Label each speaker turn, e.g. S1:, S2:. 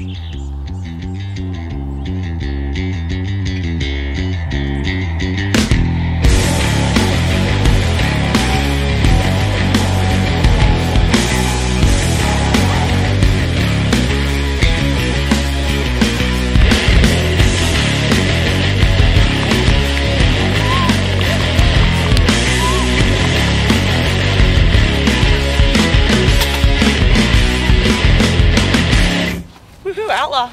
S1: Peace. Ooh, outlaw.